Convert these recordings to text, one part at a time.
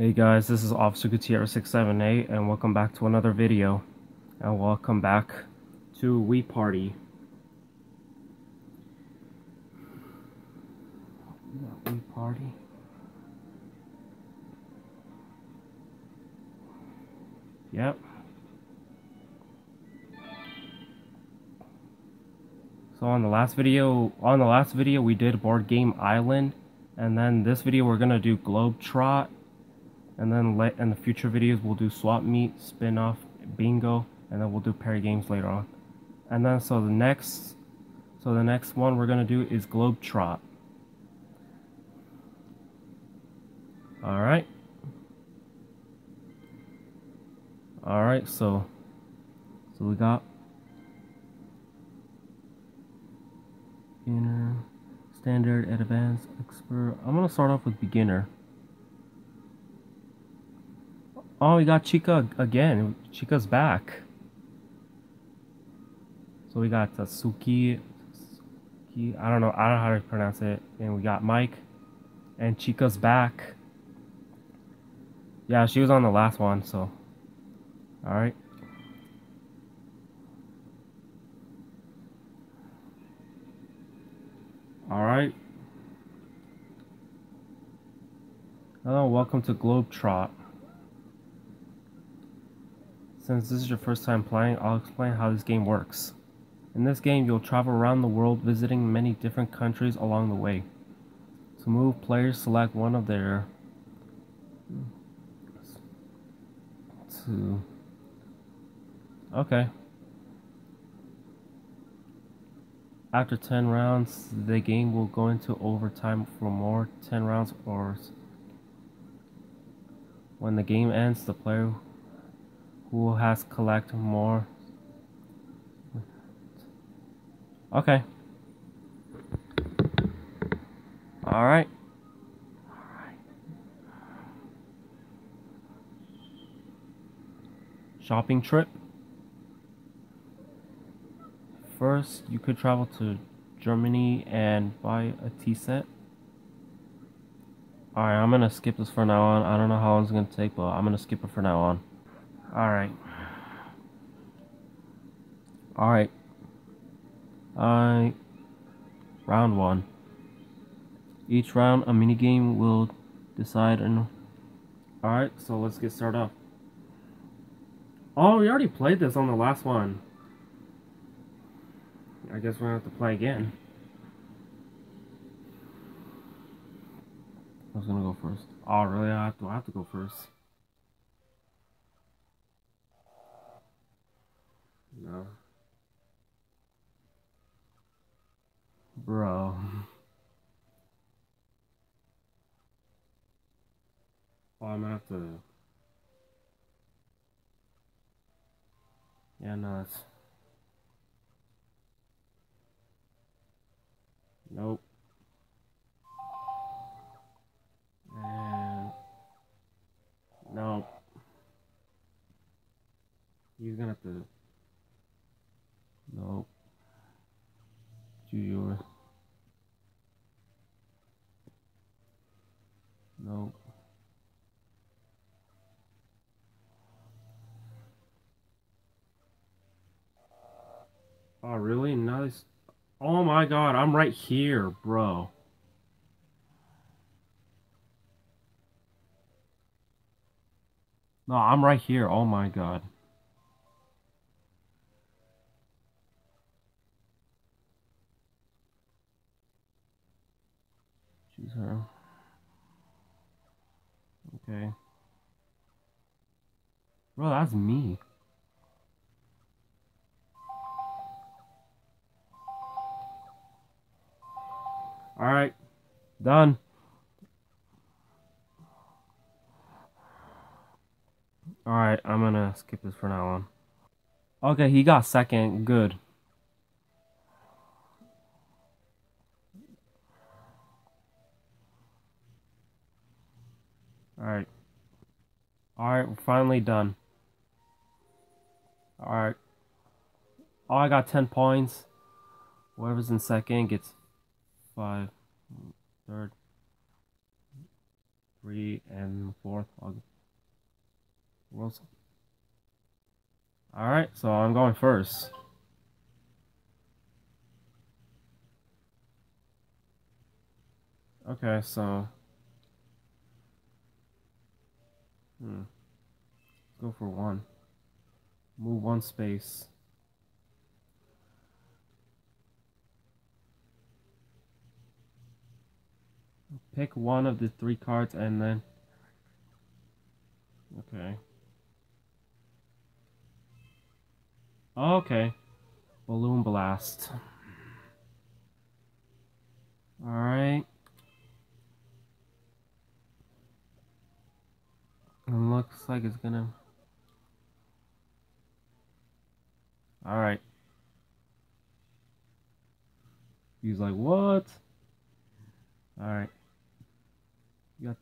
Hey guys, this is Officer Gutierrez 678 and welcome back to another video. And welcome back to Wii Party. Wii Party. Yep. So on the last video, on the last video we did Board Game Island, and then this video we're gonna do Globetrot, and then let in the future videos we'll do Swap Meet, Spin-off, Bingo, and then we'll do pair Games later on. And then so the next, so the next one we're gonna do is Globetrot. All right. All right, so so we got beginner, standard, advanced, expert. I'm gonna start off with beginner. Oh, we got Chica again. Chica's back. So we got uh, Suki. I don't know. I don't know how to pronounce it. And we got Mike. And Chica's back. Yeah, she was on the last one, so. Alright. Alright. Hello, welcome to Globetrot. Since this is your first time playing, I'll explain how this game works. In this game, you'll travel around the world visiting many different countries along the way. To move, players select one of their... To... Okay. After 10 rounds, the game will go into overtime for more 10 rounds or when the game ends, the player who has collect more Okay. Alright. Shopping trip. First, you could travel to Germany and buy a tea set. Alright, I'm gonna skip this for now on. I don't know how long it's gonna take, but I'm gonna skip it for now on. Alright. Alright. I uh, round one. Each round a mini game will decide and Alright, so let's get started off. Oh, we already played this on the last one. I guess we're gonna have to play again. I was gonna go first. Oh, really? I have to, I have to go first. No. Bro. Oh, I'm gonna have to... Yeah, no, that's... Nope. And... Nope. He's gonna have to... Nope. Do yours. Nope. Oh, really? Nice. Oh my god, I'm right here, bro. No, I'm right here. Oh my god. Okay. Bro, that's me. Alright. Done. Alright, I'm gonna skip this for now on. Okay, he got second. Good. Alright. Alright, we're finally done. Alright. Oh, I got 10 points. Whoever's in second gets 5, third, three, and fourth. Wilson. Alright, so I'm going first. Okay, so... Hmm. Let's go for one. Move one space. Pick one of the three cards and then... Okay. Okay. Balloon Blast. Alright. It looks like it's gonna... Alright. He's like, what? Alright. Got...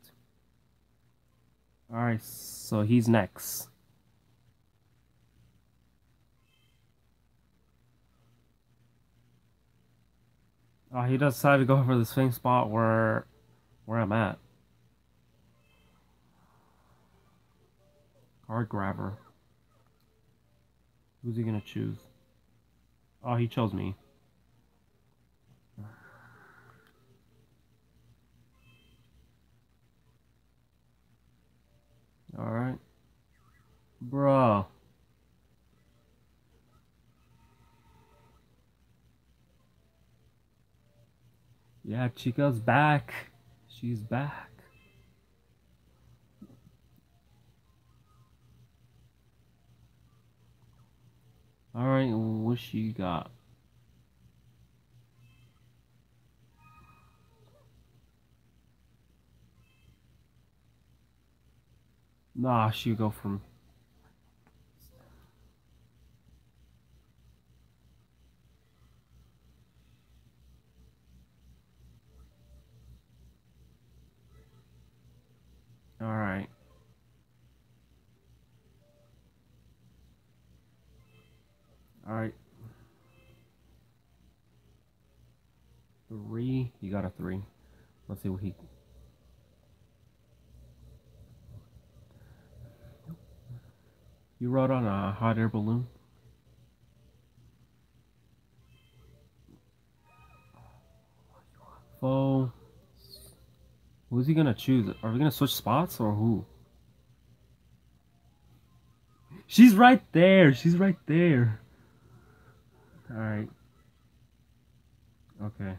Alright, so he's next. Oh, he decided to go for the same spot where where I'm at. Card grabber. Who's he gonna choose? Oh, he chose me. Alright. Bro. Yeah, Chica's back. She's back. Alright, what she got? Nah, she go from Alright. Alright. Got a three. Let's see what he... You rode on a hot air balloon? Foe. Who's he gonna choose? Are we gonna switch spots or who? She's right there. She's right there. Alright. Okay.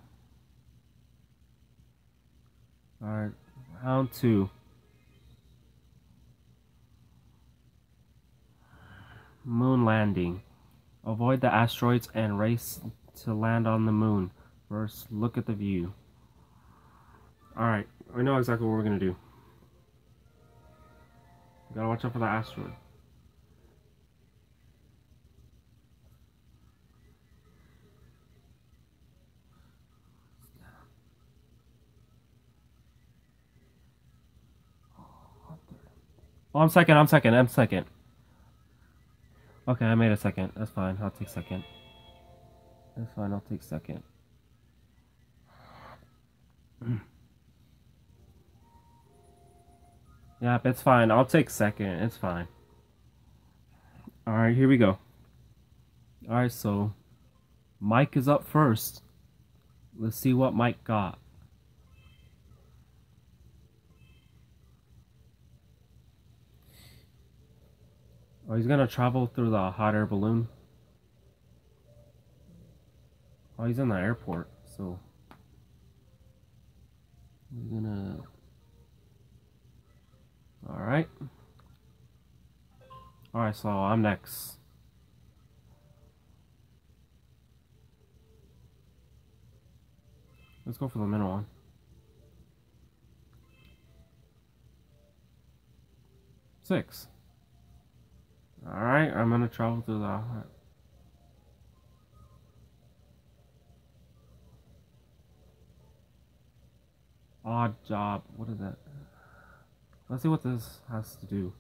Alright. Round two. Moon landing. Avoid the asteroids and race to land on the moon. First, look at the view. Alright, I know exactly what we're gonna do. gotta watch out for the asteroid. Oh, I'm second, I'm second, I'm second. Okay, I made a second. That's fine. I'll take second. That's fine, I'll take second. yeah, it's fine. I'll take second. It's fine. Alright, here we go. Alright, so Mike is up first. Let's see what Mike got. Oh, he's gonna travel through the hot air balloon. Oh, he's in the airport, so he's gonna. All right. All right, so I'm next. Let's go for the middle one. Six. Alright, I'm gonna travel through the odd job. What is that? Let's see what this has to do.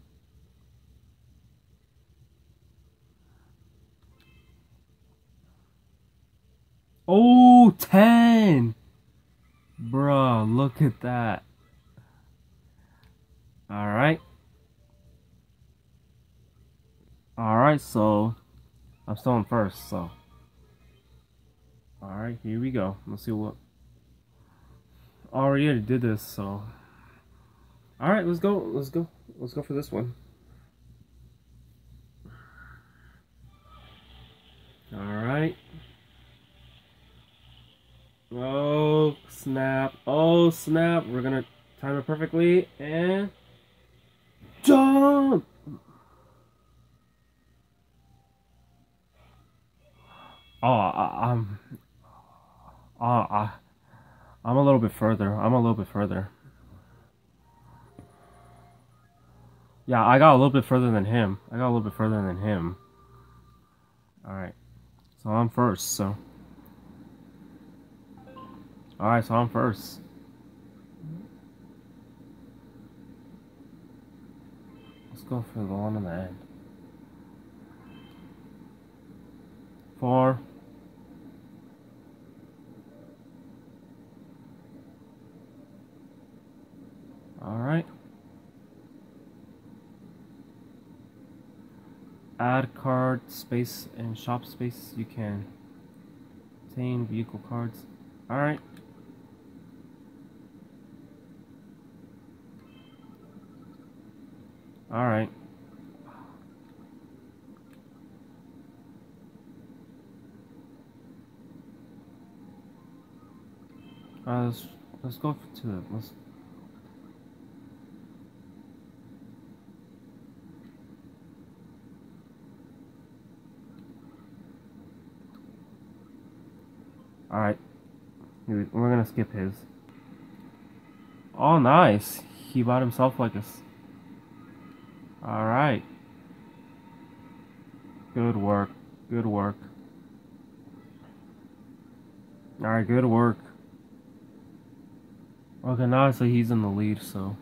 Oh, 10! Bruh, look at that. Alright. Alright, so I'm still in first, so. Alright, here we go. Let's see what. Already did this, so. Alright, let's go. Let's go. Let's go for this one. Alright. Oh, snap. Oh, snap. We're gonna time it perfectly. And. Jump! Oh, I, I'm. Oh, I, I'm a little bit further. I'm a little bit further. Yeah, I got a little bit further than him. I got a little bit further than him. Alright. So I'm first, so. Alright, so I'm first. Let's go for the one on the end. Four. Alright. Add card space and shop space. You can obtain vehicle cards. Alright. Alright. Uh, let's, let's go to it. let's Alright. We're gonna skip his. Oh, nice. He bought himself like a... Alright. Good work. Good work. Alright, good work. Okay, now so he's in the lead, so...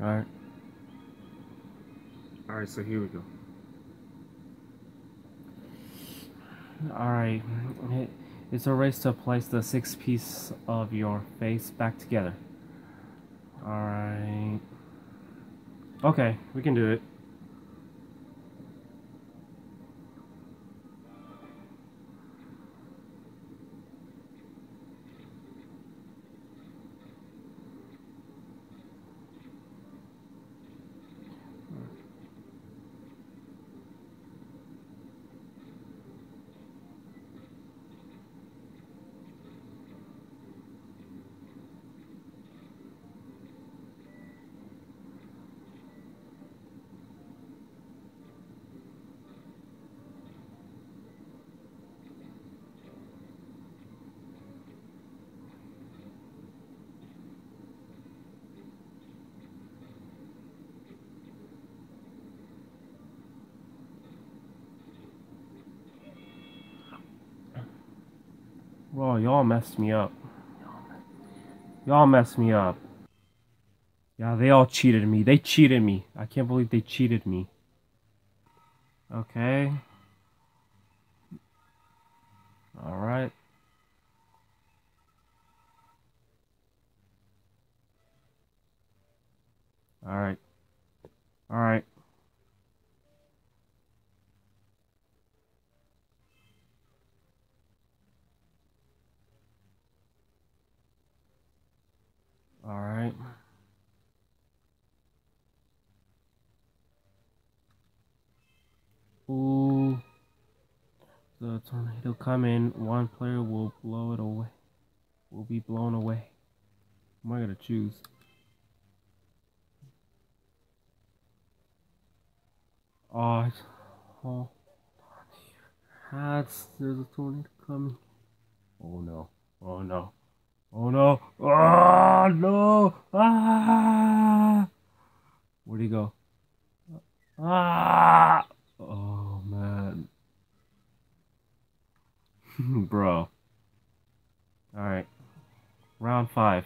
Alright. Alright, so here we go. Alright. It's a race to place the six piece of your face back together. Alright. Okay, we can do it. Bro, y'all messed me up. Y'all messed me up. Yeah, they all cheated me. They cheated me. I can't believe they cheated me. Okay. Alright. Alright. Alright. All right. Ooh. The tornado come in. One player will blow it away. Will be blown away. Am I gonna choose? Oh, oh. That's there's a tornado coming. Oh no. Oh no. Oh no. Oh no. Ah. Where'd he go? Ah. Oh man. Bro. Alright. Round five.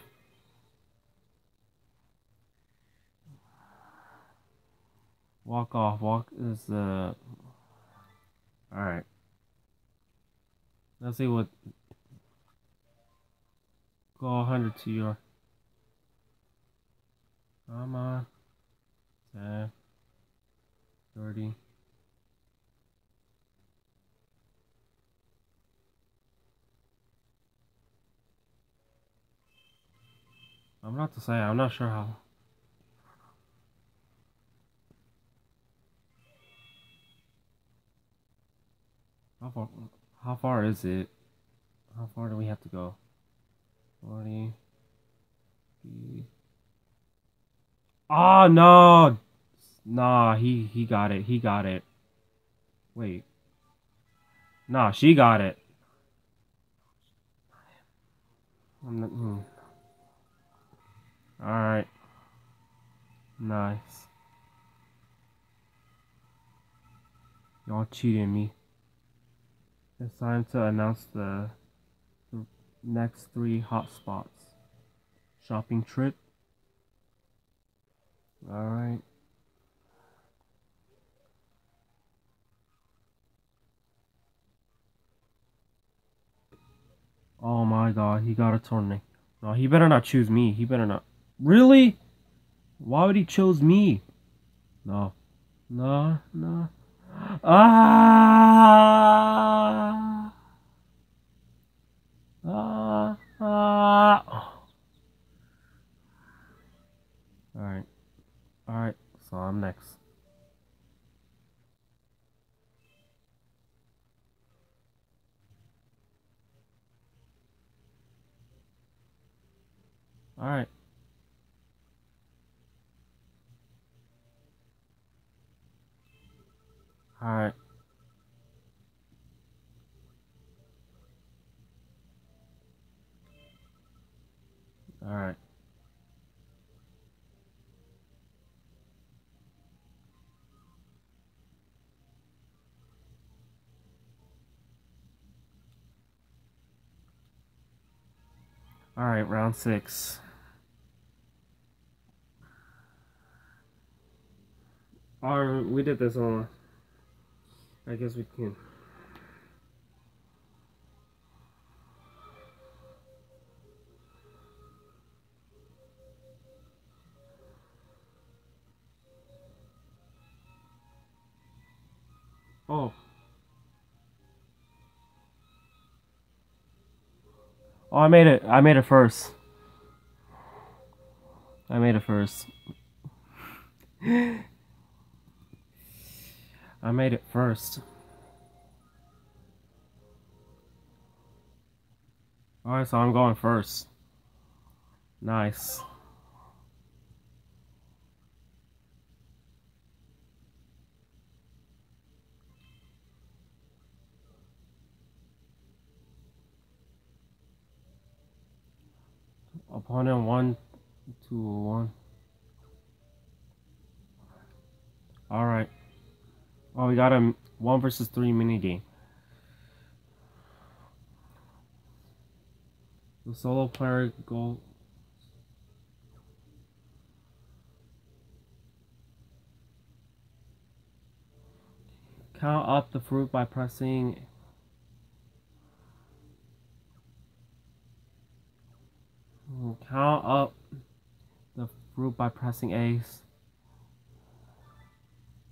Walk off. Walk is the. Alright. Let's see what Go 100 to your Come on. 10, 30. I'm not to say, I'm not sure how. How far, how far is it? How far do we have to go? 40. Ah, oh, no! Nah, he, he got it. He got it. Wait. Nah, she got it. I'm not, hmm. Alright. Nice. Y'all cheating me. It's time to announce the next three hotspots. Shopping trip. Alright. Oh my god, he got a tournament. No, he better not choose me. He better not. Really? Why would he choose me? No. No, no. Ah! Ah! Ah! Alright. Alright, so I'm next. Alright. Alright. Alright. Alright, round six. Or we did this on I guess we can. Oh. Oh, I made it. I made it first. I made it first. I made it first. Alright, so I'm going first. Nice. Opponent one, two, one. All right. Oh, we got a one versus three mini game. The solo player goal. Count up the fruit by pressing Count up the fruit by pressing Ace.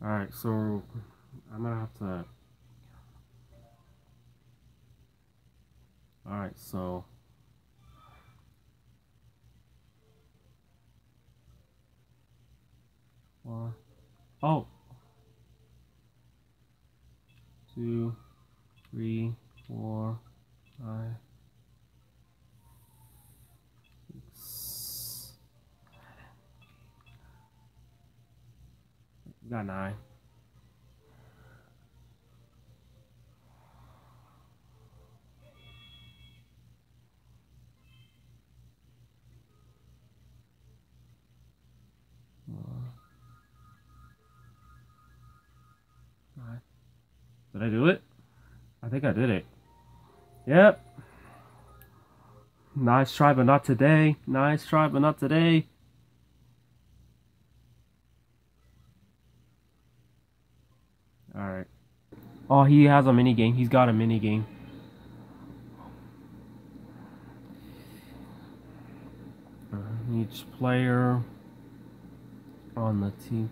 Alright, so I'm gonna have to. Alright, so. One. Oh! Two, three, four, five, Got nine. Did I do it? I think I did it. Yep. Nice try, but not today. Nice try, but not today. Alright. Oh, he has a mini game. He's got a mini game. Uh, each player on the team.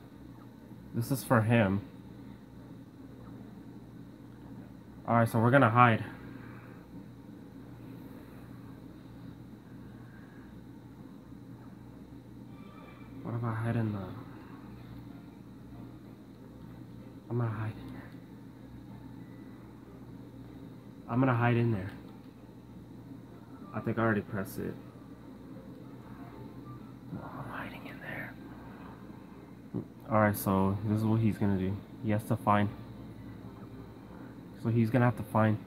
This is for him. Alright, so we're gonna hide. What if I hide in the... I'm gonna hide in there. I'm gonna hide in there. I think I already pressed it. I'm hiding in there. Alright, so this is what he's gonna do. He has to find. So he's gonna have to find.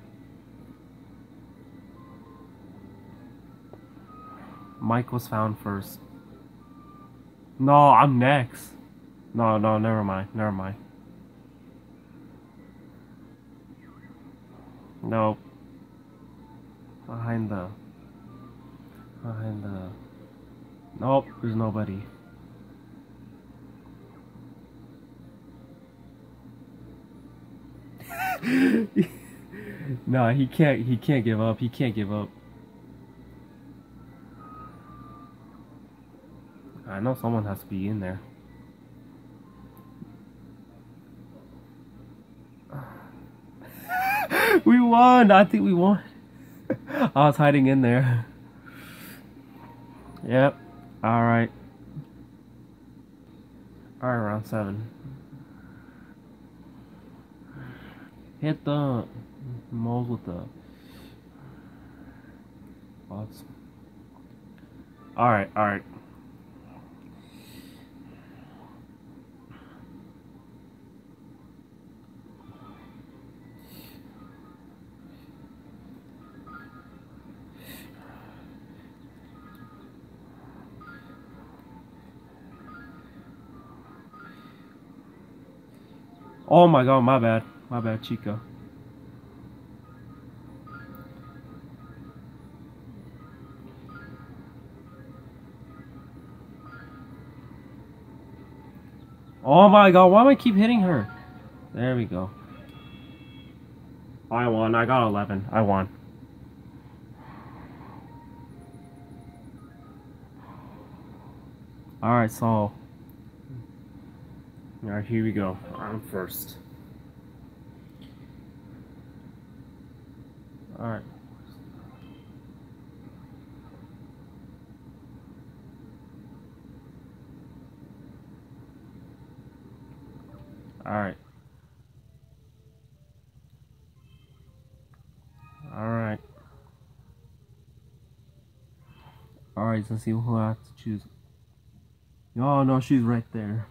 Mike was found first. No, I'm next. No, no, never mind. Never mind. No. Behind the. Behind the. Nope, there's nobody. no, he can't. He can't give up. He can't give up. I know someone has to be in there. We won! I think we won. I was hiding in there. Yep. Alright. Alright, round seven. Hit the moles with the Alright, alright. Oh my god, my bad. My bad, Chico. Oh my god, why do I keep hitting her? There we go. I won. I got 11. I won. Alright, so Alright, here we go. I'm first. Alright. Alright. Alright. Alright, let's see who I have to choose. Oh no, she's right there.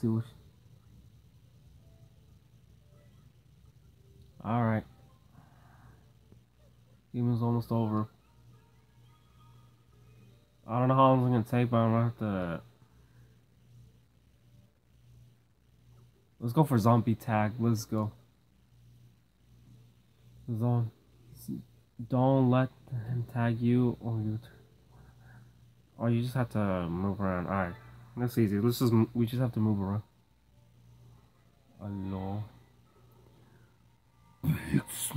See what. All right. Game's almost over. I don't know how long it's gonna take, but I'm gonna have to. Let's go for zombie tag. Let's go. Zone. Don't let him tag you or you. Oh, you just have to move around. Alright. That's easy. Let's just we just have to move around. Hello. It's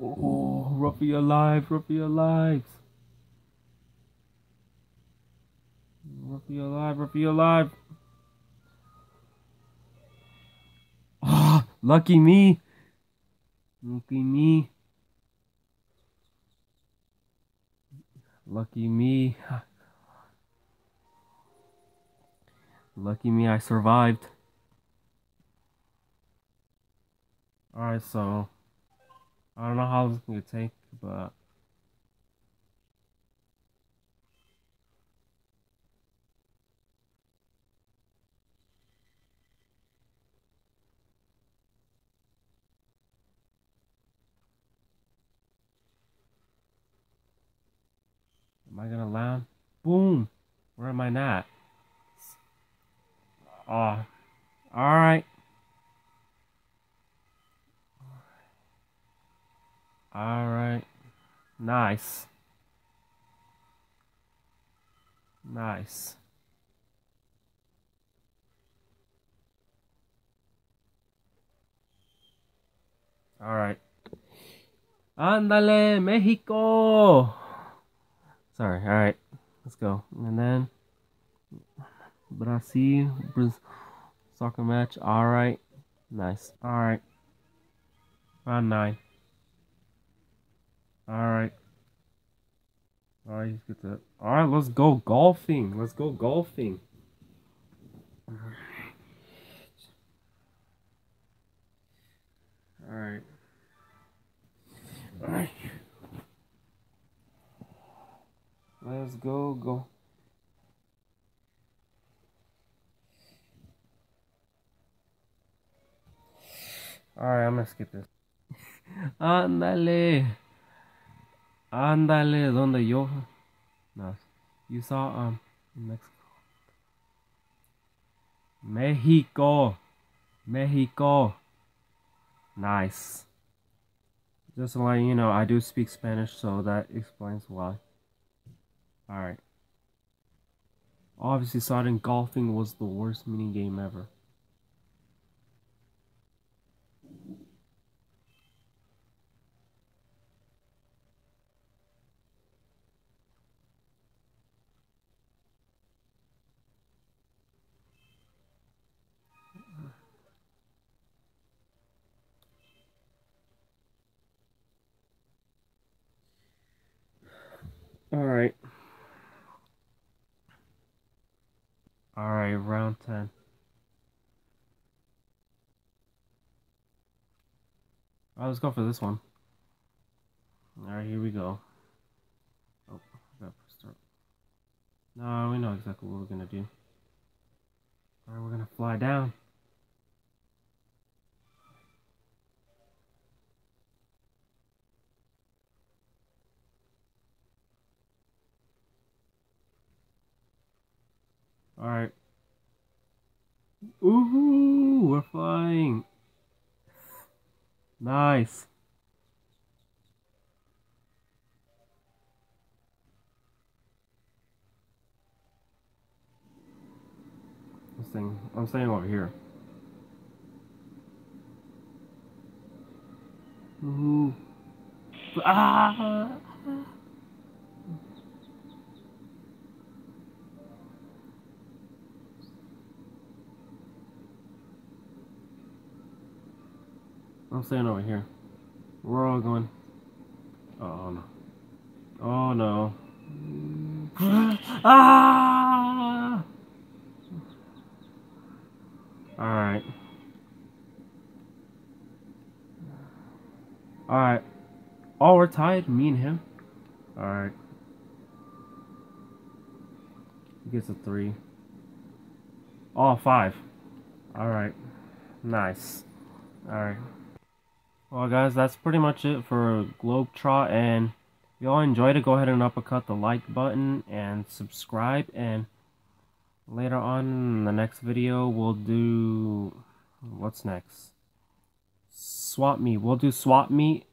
oh, Ruffy alive, Ruffy alive. Ruffy alive, Ruffy alive. Ah, oh, lucky me. Lucky me. Lucky me. Lucky me, I survived. Alright, so... I don't know how long it's gonna take, but... Am I gonna land? Boom! Where am I at? Oh, all right. All right. Nice. Nice. All right. Andale, Mexico! Sorry, alright. Let's go. And then Brazil, Brazil soccer match. Alright. Nice. Alright. Round nine. He's good to Alright, let's go golfing. Let's go golfing. Alright. Alright. Let's go, go. Alright, I'm gonna skip this. Ándale. Ándale, donde yo. No. You saw, um, Mexico. Mexico. Mexico. Nice. Just to let you know, I do speak Spanish, so that explains why. Alright. Obviously, starting golfing was the worst mini game ever. All right. All right, round 10. All right, let's go for this one. All right, here we go. Oh, I gotta start. No, we know exactly what we're gonna do. All right, we're gonna fly down. Alright. Ooh, we're flying. Nice. I'm staying, I'm staying over here. Ooh. Ah! I'm staying over here. We're all going. Oh no. Oh no. ah! Alright. Alright. Oh, we're tied? Me and him? Alright. He gets a three. Oh, five. Alright. Nice. Alright. Well guys, that's pretty much it for Globetrot and if y'all enjoyed it, go ahead and uppercut the like button and subscribe and later on in the next video we'll do what's next? Swap meet. We'll do swap meet.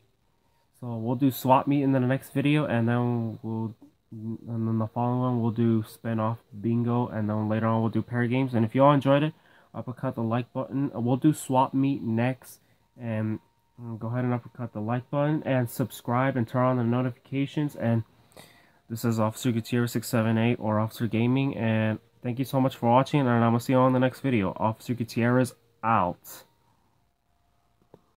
So we'll do swap meet in the next video and then we'll and then the following one we'll do spin off bingo and then later on we'll do pair games and if y'all enjoyed it uppercut the like button we'll do swap meet next and Um, go ahead and uppercut the like button and subscribe and turn on the notifications. And this is Officer Gutierrez 678 or Officer Gaming. And thank you so much for watching. And I'm going to see you on the next video. Officer Gutierrez out.